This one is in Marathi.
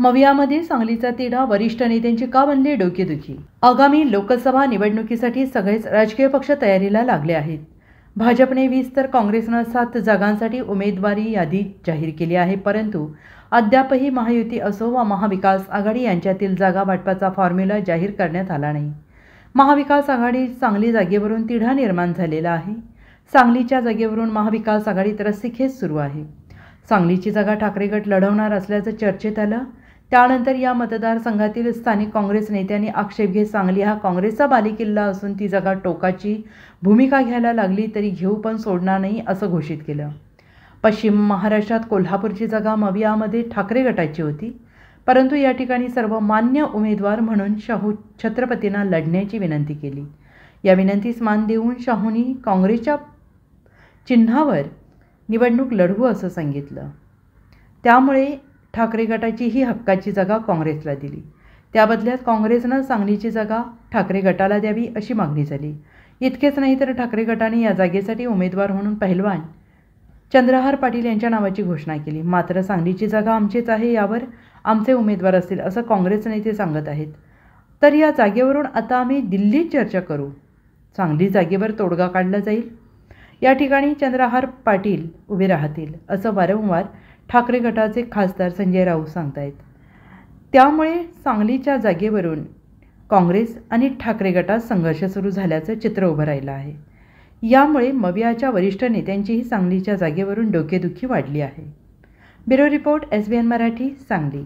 मवियामध्ये सांगलीचा तिढा वरिष्ठ नेत्यांची का बनली डोकेदुखी? आगामी लोकसभा निवडणुकीसाठी सगळेच राजकीय पक्ष तयारीला लागले आहेत. भाजपने वीस तर काँग्रेसनं सात जागांसाठी उमेदवारी यादी जाहीर केली आहे परंतु अद्यापही महायुती असो वा महाविकास आघाडी यांच्यातील जागा वाटपाचा फॉर्म्युला जाहीर करण्यात आला नाही. महाविकास आघाडी सांगली जागेवरून तिढा निर्माण झालेला आहे. सांगलीच्या जागेवरून महाविकास आघाडीत रस्सीखेच सुरू आहे. सांगलीची जागा ठाकरे गट लढवणार असल्याचं चर्चेत आलं. त्यानंतर या मतदारसंघातील स्थानिक काँग्रेस नेत्यांनी आक्षेप घेत सांगली हा काँग्रेसचा बालेकिल्ला असून ती जागा टोकाची भूमिका घ्यायला लागली तरी घेऊ पण सोडणार नाही असं घोषित केलं. पश्चिम महाराष्ट्रात कोल्हापूरची जागा मवियामध्ये ठाकरे गटाची होती. परंतु या ठिकाणी सर्व मान्य उमेदवार म्हणून शाहू छत्रपतींना लढण्याची विनंती केली. या विनंतीस मान देऊन शाहूंनी काँग्रेसच्या चिन्हावर निवडणूक लढवू असं सांगितलं. त्यामुळे ठाकरे गटाची ही हक्काची जागा काँग्रेसला दिली. त्या बदल्यात काँग्रेसनं सांगलीची जागा ठाकरे गटाला द्यावी अशी मागणी झाली. इतकेच नाही तर ठाकरे गटाने या जागेसाठी उमेदवार म्हणून पहिलवान चंद्रहार पाटील यांच्या नावाची घोषणा केली. मात्र सांगलीची जागा आमचीच आहे यावर आमचे उमेदवार असतील असं काँग्रेस नेते सांगत आहेत. तर या जागेवरून आता आम्ही दिल्लीत चर्चा करू. सांगली जागेवर तोडगा काढला जाईल. या ठिकाणी चंद्रहार पाटील उभे राहतील असं वारंवार ठाकरे गटाचे खासदार संजय राऊत सांगतायत. त्यामुळे सांगलीच्या जागेवरून काँग्रेस आणि ठाकरे गटात संघर्ष सुरू झाल्याचं चित्र उभं राहिलं आहे. यामुळे मवियाच्या वरिष्ठ नेत्यांचीही सांगलीच्या जागेवरून डोकेदुखी वाढली आहे. Bureau report S B N Marathi Sangli.